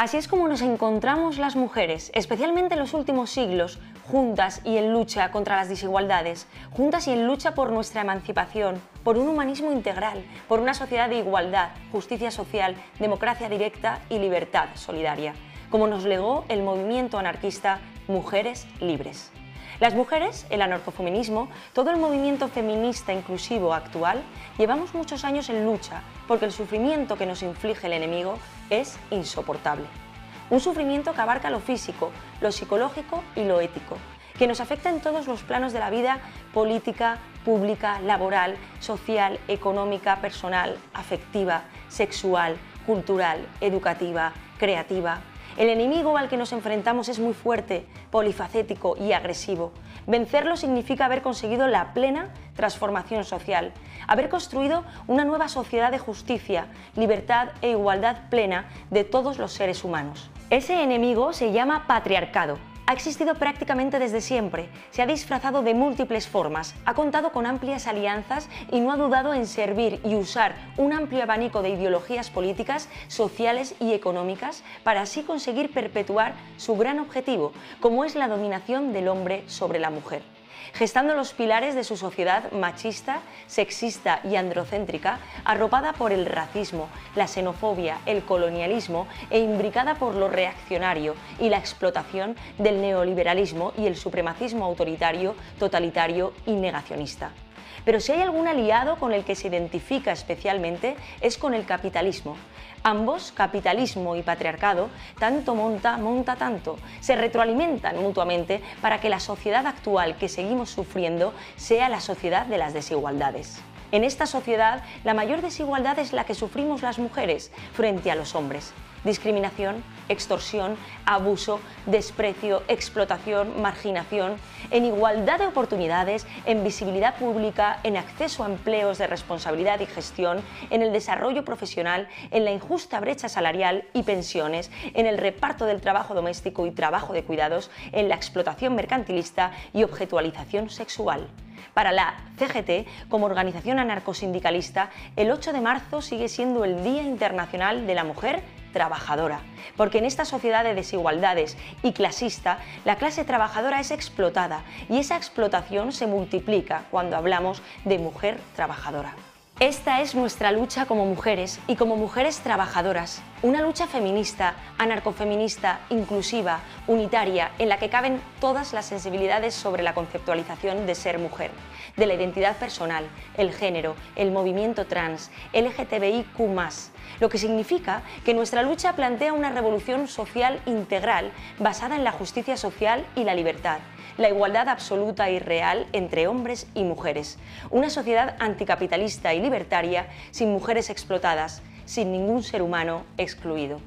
Así es como nos encontramos las mujeres, especialmente en los últimos siglos, juntas y en lucha contra las desigualdades, juntas y en lucha por nuestra emancipación, por un humanismo integral, por una sociedad de igualdad, justicia social, democracia directa y libertad solidaria, como nos legó el movimiento anarquista Mujeres Libres. Las mujeres, el anarcofeminismo, todo el movimiento feminista inclusivo actual, llevamos muchos años en lucha porque el sufrimiento que nos inflige el enemigo es insoportable. Un sufrimiento que abarca lo físico, lo psicológico y lo ético, que nos afecta en todos los planos de la vida política, pública, laboral, social, económica, personal, afectiva, sexual, cultural, educativa, creativa, el enemigo al que nos enfrentamos es muy fuerte, polifacético y agresivo. Vencerlo significa haber conseguido la plena transformación social, haber construido una nueva sociedad de justicia, libertad e igualdad plena de todos los seres humanos. Ese enemigo se llama patriarcado ha existido prácticamente desde siempre, se ha disfrazado de múltiples formas, ha contado con amplias alianzas y no ha dudado en servir y usar un amplio abanico de ideologías políticas, sociales y económicas para así conseguir perpetuar su gran objetivo, como es la dominación del hombre sobre la mujer gestando los pilares de su sociedad machista, sexista y androcéntrica, arropada por el racismo, la xenofobia, el colonialismo e imbricada por lo reaccionario y la explotación del neoliberalismo y el supremacismo autoritario, totalitario y negacionista. Pero si hay algún aliado con el que se identifica especialmente es con el capitalismo, Ambos, capitalismo y patriarcado, tanto monta, monta tanto, se retroalimentan mutuamente para que la sociedad actual que seguimos sufriendo sea la sociedad de las desigualdades. En esta sociedad, la mayor desigualdad es la que sufrimos las mujeres frente a los hombres discriminación, extorsión, abuso, desprecio, explotación, marginación, en igualdad de oportunidades, en visibilidad pública, en acceso a empleos de responsabilidad y gestión, en el desarrollo profesional, en la injusta brecha salarial y pensiones, en el reparto del trabajo doméstico y trabajo de cuidados, en la explotación mercantilista y objetualización sexual. Para la CGT, como organización anarcosindicalista, el 8 de marzo sigue siendo el Día Internacional de la Mujer trabajadora, porque en esta sociedad de desigualdades y clasista, la clase trabajadora es explotada y esa explotación se multiplica cuando hablamos de mujer trabajadora. Esta es nuestra lucha como mujeres y como mujeres trabajadoras, una lucha feminista, anarcofeminista, inclusiva, unitaria, en la que caben todas las sensibilidades sobre la conceptualización de ser mujer, de la identidad personal, el género, el movimiento trans, LGTBIQ+, lo que significa que nuestra lucha plantea una revolución social integral basada en la justicia social y la libertad, la igualdad absoluta y real entre hombres y mujeres, una sociedad anticapitalista y libertaria sin mujeres explotadas, sin ningún ser humano excluido.